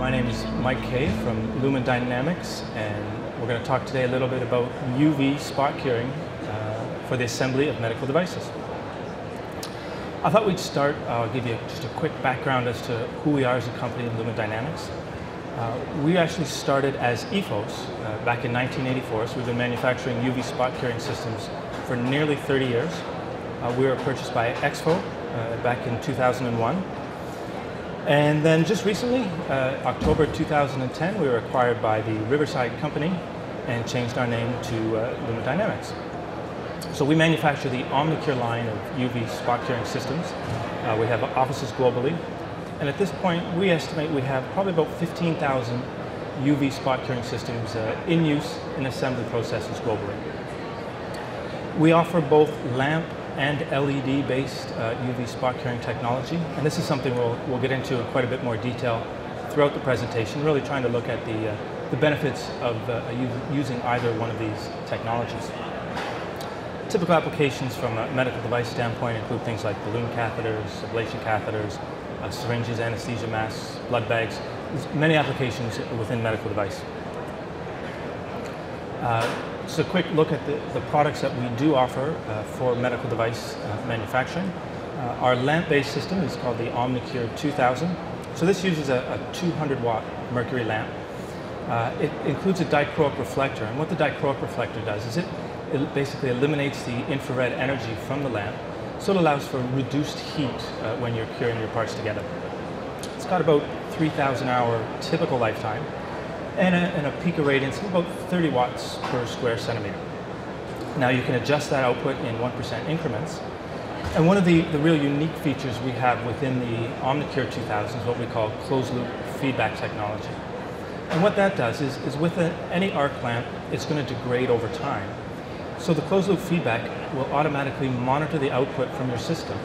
My name is Mike Kay from Lumen Dynamics, and we're going to talk today a little bit about UV spot curing uh, for the assembly of medical devices. I thought we'd start, I'll give you just a quick background as to who we are as a company in Lumen Dynamics. Uh, we actually started as EFOS uh, back in 1984, so we've been manufacturing UV spot curing systems for nearly 30 years. Uh, we were purchased by Exfo uh, back in 2001. And then just recently, uh, October 2010, we were acquired by the Riverside Company and changed our name to uh, Lumen Dynamics. So we manufacture the Omnicure line of UV spot curing systems. Uh, we have offices globally. And at this point, we estimate we have probably about 15,000 UV spot curing systems uh, in use in assembly processes globally. We offer both lamp and LED-based uh, UV spot curing technology. And this is something we'll, we'll get into in quite a bit more detail throughout the presentation, really trying to look at the, uh, the benefits of uh, using either one of these technologies. Typical applications from a medical device standpoint include things like balloon catheters, ablation catheters, uh, syringes, anesthesia masks, blood bags, There's many applications within medical device. Uh, just a quick look at the, the products that we do offer uh, for medical device uh, manufacturing. Uh, our lamp-based system is called the Omnicure 2000. So this uses a, a 200 watt mercury lamp. Uh, it includes a dichroic reflector, and what the dichroic reflector does is it, it basically eliminates the infrared energy from the lamp, so it allows for reduced heat uh, when you're curing your parts together. It's got about 3,000 hour typical lifetime, and a, and a peak irradiance of about 30 watts per square centimeter. Now you can adjust that output in 1% increments. And one of the, the real unique features we have within the Omnicure 2000 is what we call closed loop feedback technology. And what that does is, is with a, any arc lamp, it's going to degrade over time. So the closed loop feedback will automatically monitor the output from your system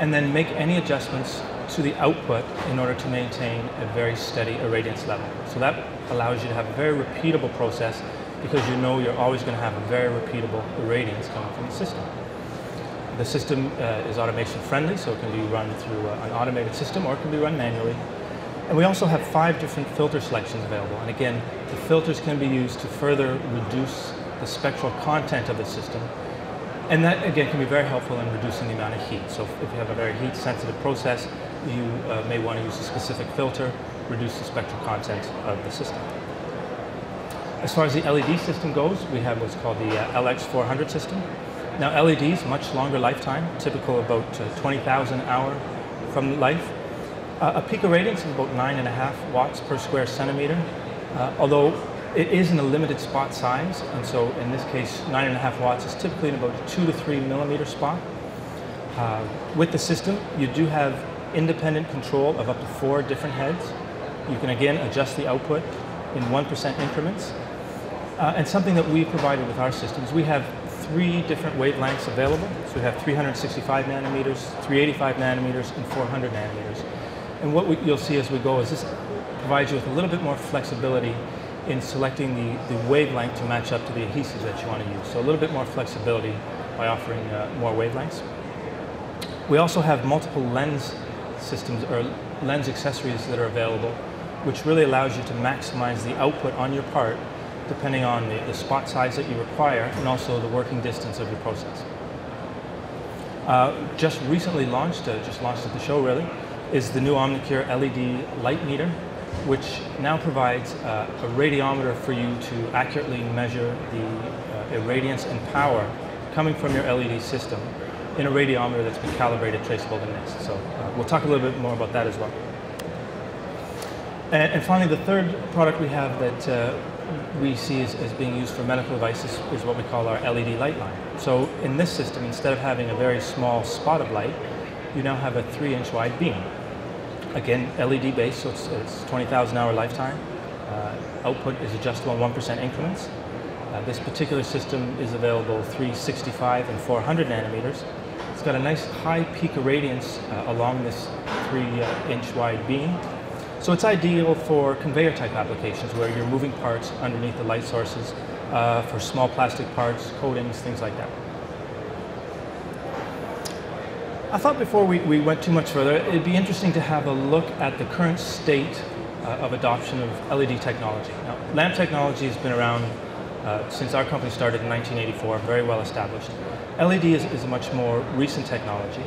and then make any adjustments to the output in order to maintain a very steady irradiance level. So that allows you to have a very repeatable process because you know you're always going to have a very repeatable irradiance coming from the system. The system uh, is automation friendly, so it can be run through uh, an automated system or it can be run manually. And we also have five different filter selections available. And again, the filters can be used to further reduce the spectral content of the system. And that, again, can be very helpful in reducing the amount of heat. So if you have a very heat-sensitive process, you uh, may want to use a specific filter, reduce the spectral content of the system. As far as the LED system goes, we have what's called the uh, LX400 system. Now LEDs, much longer lifetime, typical about uh, 20,000 hour from life. Uh, a peak of about nine and a half watts per square centimeter, uh, although it is in a limited spot size, and so in this case, nine and a half watts is typically in about a two to three millimeter spot. Uh, with the system, you do have independent control of up to four different heads. You can again adjust the output in 1% increments. Uh, and something that we provided with our systems, we have three different wavelengths available. So we have 365 nanometers, 385 nanometers, and 400 nanometers. And what we, you'll see as we go is this provides you with a little bit more flexibility in selecting the, the wavelength to match up to the adhesives that you want to use. So a little bit more flexibility by offering uh, more wavelengths. We also have multiple lens systems or lens accessories that are available, which really allows you to maximize the output on your part depending on the, the spot size that you require and also the working distance of your process. Uh, just recently launched, uh, just launched at the show really, is the new Omnicure LED light meter, which now provides uh, a radiometer for you to accurately measure the uh, irradiance and power coming from your LED system in a radiometer that's been calibrated traceable to NIST. So uh, we'll talk a little bit more about that as well. And, and finally, the third product we have that uh, we see as, as, being used for medical devices is what we call our LED light line. So in this system, instead of having a very small spot of light, you now have a three inch wide beam. Again, LED based, so it's, it's 20,000 hour lifetime. Uh, output is adjustable in 1% increments. Uh, this particular system is available 365 and 400 nanometers. It's got a nice high peak irradiance uh, along this three uh, inch wide beam. So it's ideal for conveyor type applications where you're moving parts underneath the light sources uh, for small plastic parts, coatings, things like that. I thought before we, we went too much further, it'd be interesting to have a look at the current state uh, of adoption of LED technology. Now, lamp technology has been around uh, since our company started in 1984, very well established. LED is, is a much more recent technology.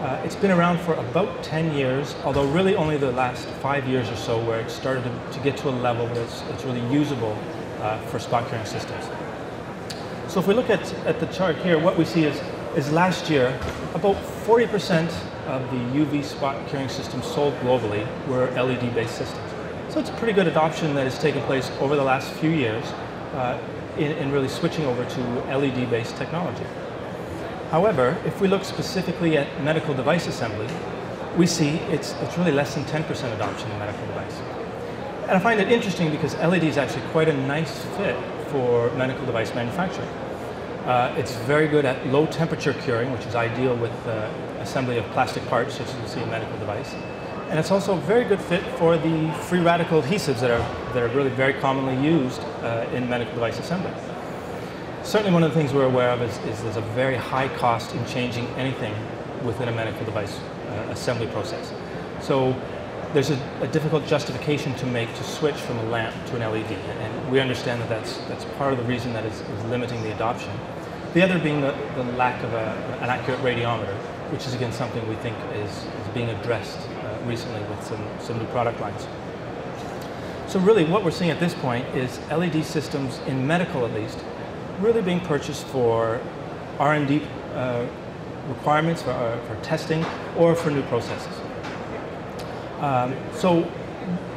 Uh, it's been around for about 10 years, although really only the last five years or so where it started to, to get to a level where it's, it's really usable uh, for spot curing systems. So if we look at, at the chart here, what we see is, is last year, about 40% of the UV spot curing systems sold globally were LED-based systems. So it's a pretty good adoption that has taken place over the last few years uh, in, in really switching over to LED-based technology. However, if we look specifically at medical device assembly, we see it's, it's really less than 10% adoption in medical device. And I find it interesting because LED is actually quite a nice fit for medical device manufacturing. Uh, it's very good at low temperature curing, which is ideal with uh, assembly of plastic parts, such as you see in medical device. And it's also a very good fit for the free radical adhesives that are, that are really very commonly used uh, in medical device assembly. Certainly one of the things we're aware of is, is there's a very high cost in changing anything within a medical device uh, assembly process. So there's a, a, difficult justification to make to switch from a lamp to an LED, and we understand that that's, that's part of the reason that is, is limiting the adoption. The other being the, the lack of a, an accurate radiometer, which is again something we think is, is being addressed recently with some, some new product lines. So really what we're seeing at this point is LED systems, in medical at least, really being purchased for R&D uh, requirements, for, uh, for testing, or for new processes. Um, so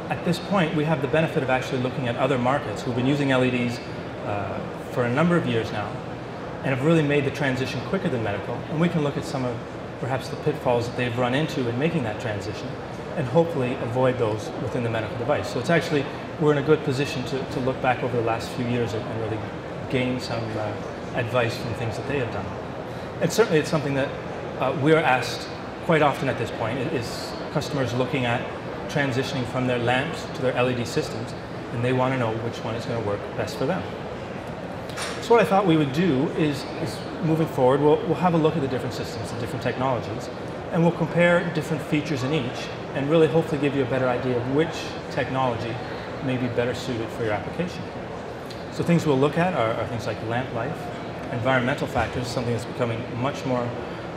at this point, we have the benefit of actually looking at other markets who've been using LEDs uh, for a number of years now and have really made the transition quicker than medical. And we can look at some of perhaps the pitfalls that they've run into in making that transition and hopefully avoid those within the medical device. So it's actually, we're in a good position to, to look back over the last few years and, really gain some uh, advice from things that they have done. And certainly it's something that uh, we're asked quite often at this point is customers looking at transitioning from their lamps to their LED systems and they want to know which one is going to work best for them. So what I thought we would do is, is moving forward, we'll, we'll have a look at the different systems, and different technologies, and we'll compare different features in each and really hopefully give you a better idea of which technology may be better suited for your application. So things we'll look at are, are things like lamp life, environmental factors, something that's becoming much more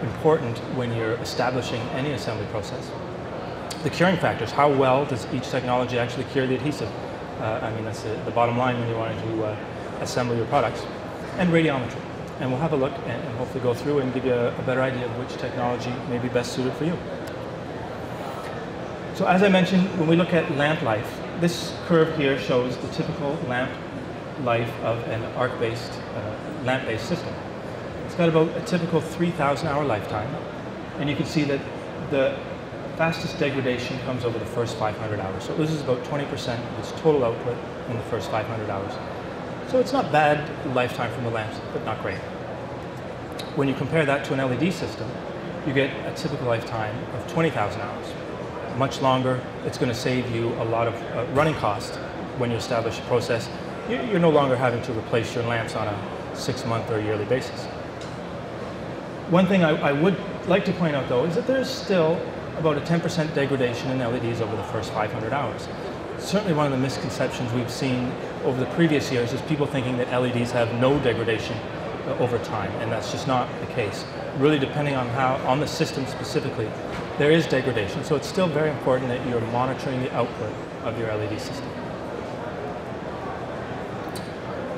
important when you're establishing any assembly process. The curing factors, how well does each technology actually cure the adhesive? Uh, I mean, that's the, the, bottom line when you want to uh, assemble your products. And radiometry. And we'll have a look and, hopefully go through and give you a, a better idea of which technology may be best suited for you. So as I mentioned, when we look at lamp life, this curve here shows the typical lamp life of an arc-based, uh, lamp-based system. It's got about a typical 3,000 hour lifetime, and you can see that the fastest degradation comes over the first 500 hours. So it loses about 20% of its total output in the first 500 hours. So it's not bad lifetime from the lamps, but not great. When you compare that to an LED system, you get a typical lifetime of 20,000 hours. Much longer, it's going to save you a lot of uh, running cost when you establish a process you're no longer having to replace your lamps on a six month or yearly basis. One thing I, I would like to point out though is that there's still about a 10% degradation in LEDs over the first 500 hours. Certainly one of the misconceptions we've seen over the previous years is people thinking that LEDs have no degradation uh, over time, and that's just not the case. Really depending on how, on the system specifically, there is degradation. So it's still very important that you're monitoring the output of your LED system.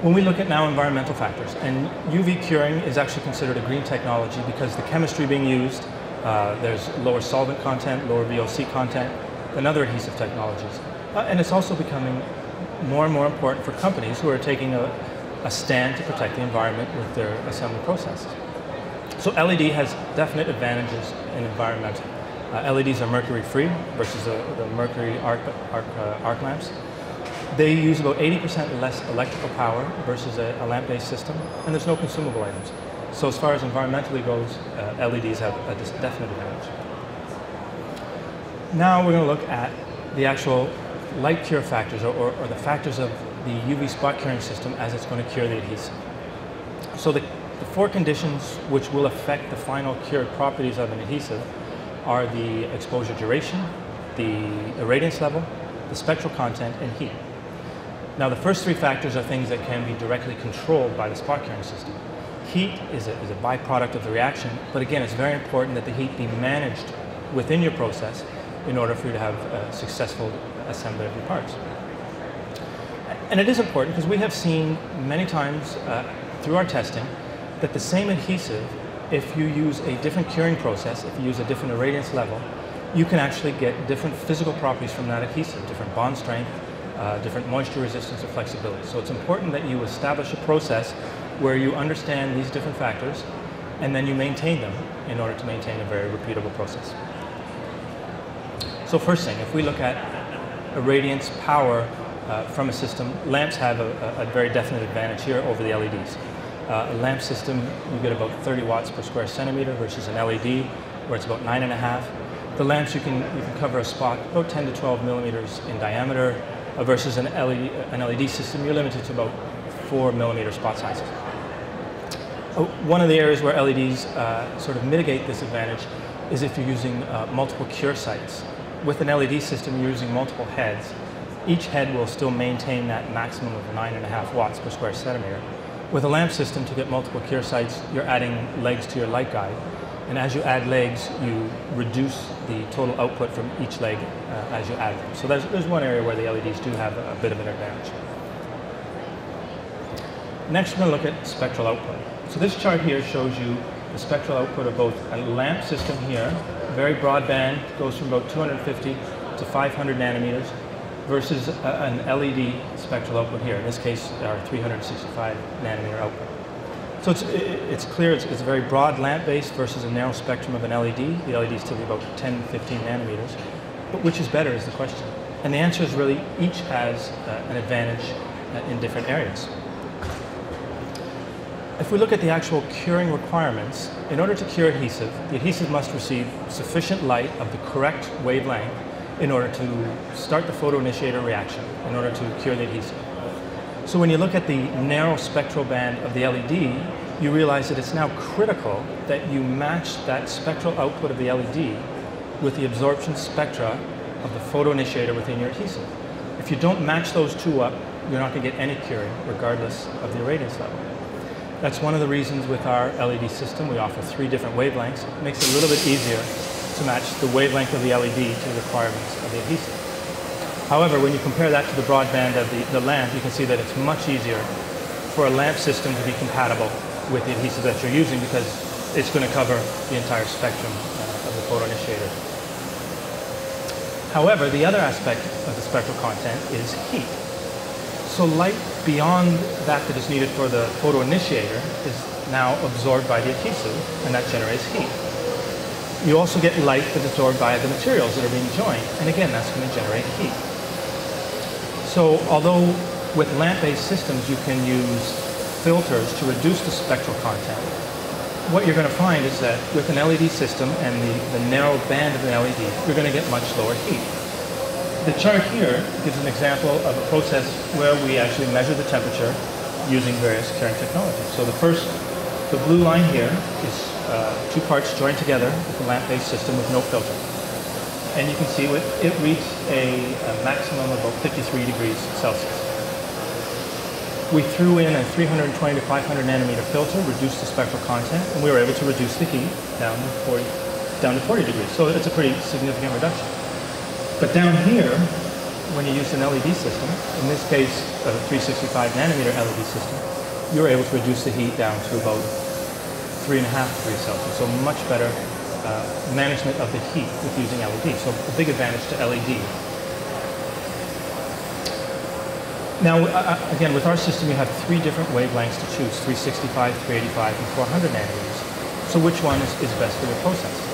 When we look at now environmental factors, and UV curing is actually considered a green technology because the chemistry being used, uh, there's lower solvent content, lower VOC content than other adhesive technologies. Uh, and it's also becoming more and more important for companies who are taking a, a stand to protect the environment with their assembly processes. So LED has definite advantages in environmental. Uh, LEDs are mercury free versus the, the mercury arc, arc, uh, arc lamps. They use about 80% less electrical power versus a, a lamp-based system, and there's no consumable items. So as far as environmentally goes, uh, LEDs have a definite advantage. Now we're going to look at the actual light cure factors, or, or, or, the factors of the UV spot curing system as it's going to cure the adhesive. So the, the four conditions which will affect the final cured properties of an adhesive are the exposure duration, the irradiance level, the spectral content, and heat. Now, the first three factors are things that can be directly controlled by the spot curing system. Heat is a, is a byproduct of the reaction, but again, it's very important that the heat be managed within your process in order for you to have a successful assembly of your parts. And it is important because we have seen many times uh, through our testing that the same adhesive, if you use a different curing process, if you use a different irradiance level, you can actually get different physical properties from that adhesive, different bond strength, uh, different moisture resistance or flexibility. So it's important that you establish a process where you understand these different factors and then you maintain them in order to maintain a very repeatable process. So first thing, if we look at irradiance power uh, from a system, lamps have a, a, very definite advantage here over the LEDs. Uh, a lamp system, you get about 30 watts per square centimeter versus an LED where it's about nine and a half. The lamps, you can, you can cover a spot about 10 to 12 millimeters in diameter uh, versus an LED, an LED system, you're limited to about four millimeter spot sizes. Uh, one of the areas where LEDs uh, sort of mitigate this advantage is if you're using uh, multiple cure sites. With an LED system, using multiple heads. Each head will still maintain that maximum of nine and a half watts per square centimeter. With a lamp system, to get multiple cure sites, you're adding legs to your light guide. And as you add legs, you reduce the total output from each leg uh, as you add them. So there's, there's one area where the LEDs do have a, bit of an advantage. Next, we're going to look at spectral output. So this chart here shows you the spectral output of both a lamp system here, very broad band, goes from about 250 to 500 nanometers, versus a, an LED spectral output here. In this case, our 365 nanometer output. So it's, it's clear it's, it's a very broad lamp base versus a narrow spectrum of an LED. The LED is typically about 10, 15 nanometers. But which is better is the question. And the answer is really each has uh, an advantage uh, in different areas. If we look at the actual curing requirements, in order to cure adhesive, the adhesive must receive sufficient light of the correct wavelength in order to start the photoinitiator reaction, in order to cure the adhesive. So when you look at the narrow spectral band of the LED, you realize that it's now critical that you match that spectral output of the LED with the absorption spectra of the photoinitiator within your adhesive. If you don't match those two up, you're not going to get any curing, regardless of the irradiance level. That's one of the reasons with our LED system, we offer three different wavelengths. It makes it a little bit easier to match the wavelength of the LED to the requirements of the adhesive. However, when you compare that to the broadband of the, the lamp, you can see that it's much easier for a lamp system to be compatible with the adhesive that you're using because it's going to cover the entire spectrum uh, of the photoinitiator. However, the other aspect of the spectral content is heat. So light beyond that that is needed for the photoinitiator is now absorbed by the adhesive, and that generates heat. You also get light that's absorbed by the materials that are being joined, and again, that's going to generate heat. So although with lamp-based systems you can use filters to reduce the spectral content, what you're going to find is that with an LED system and the, the narrow band of an LED, you're going to get much lower heat. The chart here gives an example of a process where we actually measure the temperature using various curing technologies. So the first, the blue line here is uh, two parts joined together with a lamp-based system with no filter and you can see it, it reached a, a maximum of about 53 degrees Celsius. We threw in a 320 to 500 nanometer filter, reduced the spectral content, and we were able to reduce the heat down to 40, down to 40 degrees. So it's a pretty significant reduction. But down here, when you use an LED system, in this case a 365 nanometer LED system, you're able to reduce the heat down to about three and a half degrees Celsius. So much better uh, management of the heat with using LED. So a big advantage to LED. Now, uh, uh, again, with our system, you have three different wavelengths to choose, 365, 385, and 400 nanometers. So which one is, is best for your process?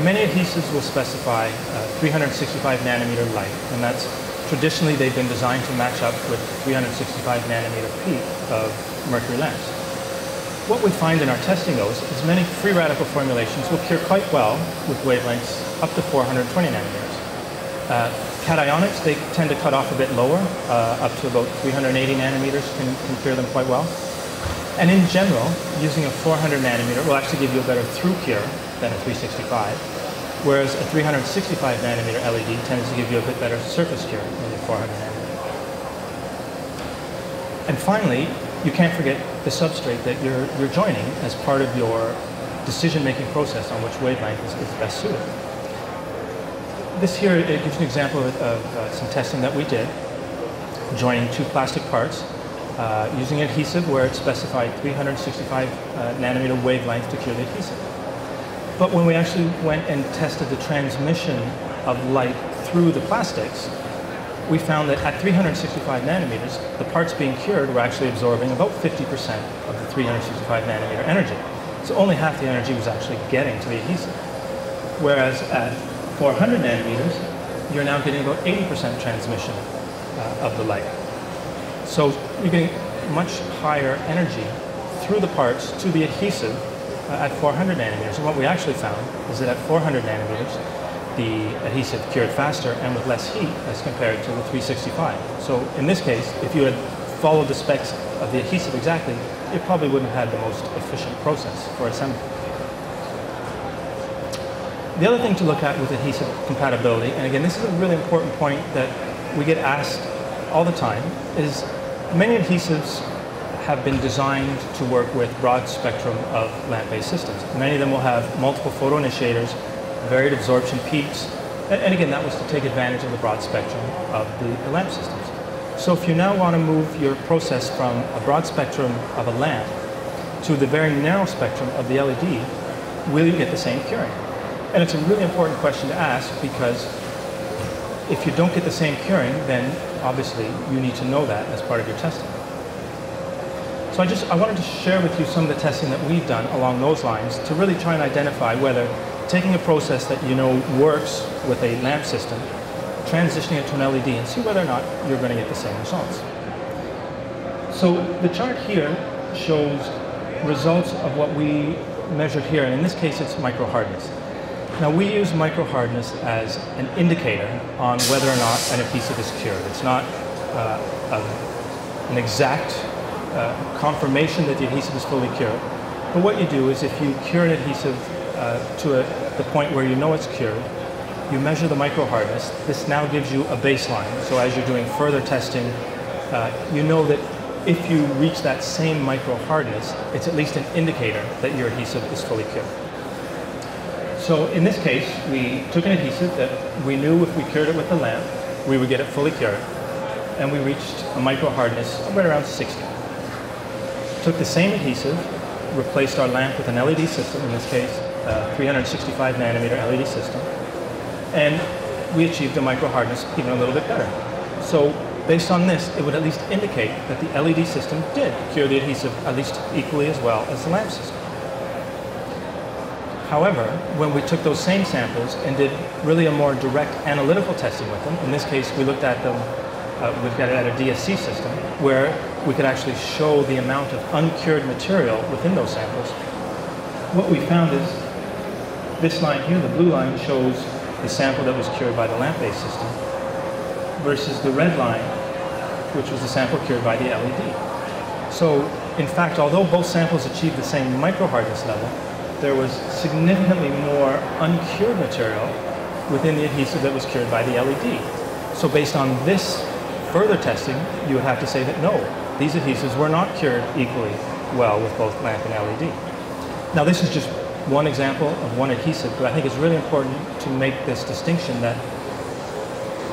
Many adhesives will specify uh, 365 nanometer light, and that's traditionally they've been designed to match up with 365 nanometer peak of mercury lamps. What we find in our testing though is many free radical formulations will cure quite well with wavelengths up to 420 nanometers. Uh, cationics, they tend to cut off a bit lower, uh, up to about 380 nanometers can, can cure them quite well. And in general, using a 400 nanometer will actually give you a better through cure than a 365. whereas a 365 nanometer LED tends to give you a bit better surface cure than the 400 nanometer. And finally, you can't forget the substrate that you're, you're joining as part of your decision-making process on which wavelength is, is best suited. This here it gives an example of, of uh, some testing that we did, joining two plastic parts uh, using adhesive where it specified 365 uh, nanometer wavelength to cure the adhesive. But when we actually went and tested the transmission of light through the plastics, we found that at 365 nanometers, the parts being cured were actually absorbing about 50% of the 365 nanometer energy. So only half the energy was actually getting to the adhesive. Whereas at 400 nanometers, you're now getting about 80% transmission uh, of the light. So you're getting much higher energy through the parts to the adhesive uh, at 400 nanometers. And what we actually found is that at 400 nanometers, the adhesive cured faster and with less heat as compared to the 365. So in this case, if you had followed the specs of the adhesive exactly, it probably wouldn't have had the most efficient process for assembly. The other thing to look at with adhesive compatibility, and again, this is a really important point that we get asked all the time, is many adhesives have been designed to work with broad spectrum of lamp-based systems. Many of them will have multiple photoinitiators, varied absorption peaks, and, again, that was to take advantage of the broad spectrum of the, the lamp systems. So if you now want to move your process from a broad spectrum of a lamp to the very narrow spectrum of the LED, will you get the same curing? And it's a really important question to ask because if you don't get the same curing, then obviously you need to know that as part of your testing. So I just I wanted to share with you some of the testing that we've done along those lines to really try and identify whether taking a process that you know works with a lamp system, transitioning it to an LED and see whether or not you're going to get the same results. So the chart here shows results of what we measured here, and in this case it's micro hardness. Now we use micro hardness as an indicator on whether or not an adhesive is cured. It's not uh, a, an exact uh, confirmation that the adhesive is fully cured. But what you do is if you cure an adhesive uh, to a, the point where you know it's cured, you measure the micro hardness. This now gives you a baseline. So as you're doing further testing, uh, you know that if you reach that same micro hardness, it's at least an indicator that your adhesive is fully cured. So in this case, we took an adhesive that we knew if we cured it with the lamp, we would get it fully cured. And we reached a micro hardness of right around 60. Took the same adhesive, replaced our lamp with an LED system, in this case, a 365 nanometer LED system, and we achieved a micro hardness even a little bit better. So based on this, it would at least indicate that the LED system did cure the adhesive at least equally as well as the lamp system. However, when we took those same samples and did really a more direct analytical testing with them, in this case we looked at them, uh, we've got it at a DSC system, where we could actually show the amount of uncured material within those samples. What we found is this line here, the blue line, shows the sample that was cured by the lamp-based system versus the red line, which was the sample cured by the LED. So, in fact, although both samples achieved the same micro-hardness level, there was significantly more uncured material within the adhesive that was cured by the LED. So based on this further testing, you would have to say that no, these adhesives were not cured equally well with both lamp and LED. Now this is just one example of one adhesive, but I think it's really important to make this distinction that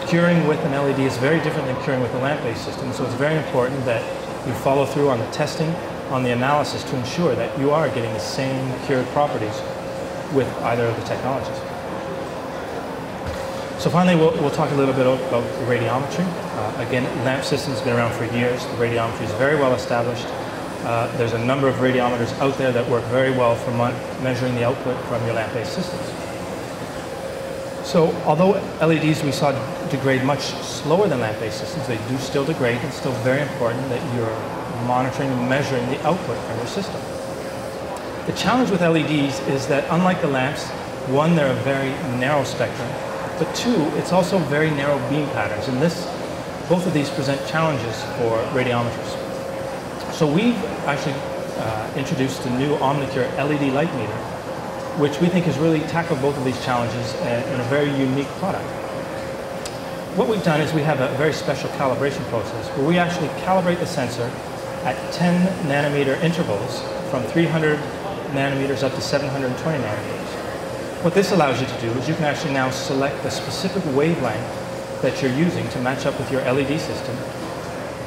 curing with an LED is very different than curing with a lamp-based system, so it's very important that you follow through on the testing on the analysis to ensure that you are getting the same cured properties with either of the technologies. So finally, we'll, we'll talk a little bit about radiometry. Uh, again, LAMP system's been around for years. The radiometry is very well established. Uh, there's a number of radiometers out there that work very well for measuring the output from your lamp-based systems. So although LEDs we saw degrade much slower than lamp-based systems, they do still degrade. It's still very important that you're monitoring and measuring the output from your system. The challenge with LEDs is that unlike the lamps, one, they're a very narrow spectrum, but two, it's also very narrow beam patterns, and this, both of these present challenges for radiometers. So we've actually uh, introduced a new Omnicure LED light meter which we think has really tackled both of these challenges in a very unique product. What we've done is we have a very special calibration process where we actually calibrate the sensor at 10 nanometer intervals from 300 nanometers up to 720 nanometers. What this allows you to do is you can actually now select the specific wavelength that you're using to match up with your LED system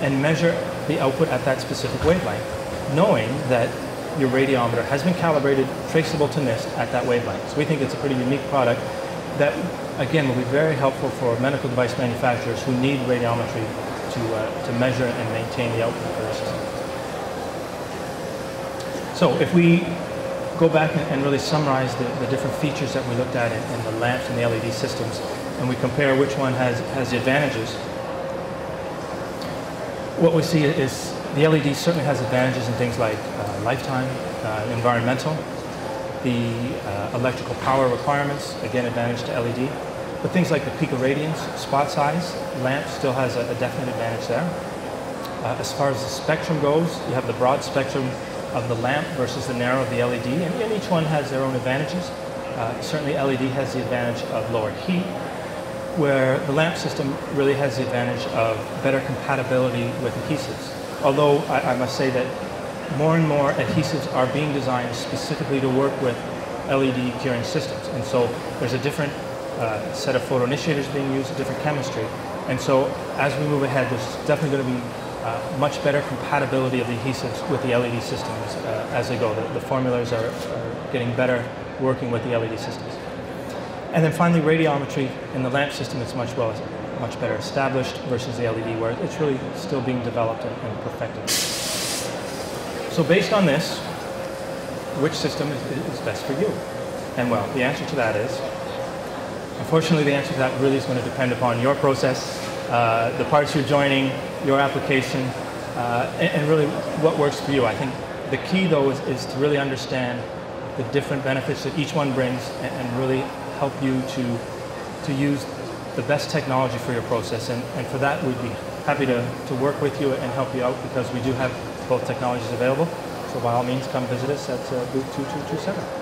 and measure the output at that specific wavelength, knowing that your radiometer has been calibrated traceable to NIST at that wavelength. So we think it's a pretty unique product that, again, will be very helpful for medical device manufacturers who need radiometry to, uh, to measure and maintain the output of their system. So if we go back and really summarize the, the different features that we looked at in, in, the lamps and the LED systems, and we compare which one has, has the advantages, what we see is the LED certainly has advantages in things like uh, lifetime, uh, environmental, the uh, electrical power requirements, again advantage to LED, but things like the peak irradiance, spot size, lamp still has a, a definite advantage there. Uh, as far as the spectrum goes, you have the broad spectrum of the lamp versus the narrow of the LED, and, and each one has their own advantages. Uh, certainly LED has the advantage of lower heat, where the lamp system really has the advantage of better compatibility with adhesives. Although I, I must say that more and more adhesives are being designed specifically to work with LED curing systems. And so there's a different uh, set of photo initiators being used, a different chemistry. And so as we move ahead, there's definitely going to be uh, much better compatibility of the adhesives with the LED systems uh, as they go. The, the formulas are, are, getting better working with the LED systems. And then finally, radiometry in the lamp system is much well, much better established versus the LED, where it's really still being developed and, and perfected. So based on this, which system is, is best for you? And well, the answer to that is, unfortunately, the answer to that really is going to depend upon your process, uh, the parts you're joining, your application, uh, and, and, really what works for you. I think the key though is, is, to really understand the different benefits that each one brings and, and, really help you to, to use the best technology for your process. And, and for that, we'd be happy to, to work with you and help you out because we do have both technologies available. So by all means, come visit us at uh, booth 2227.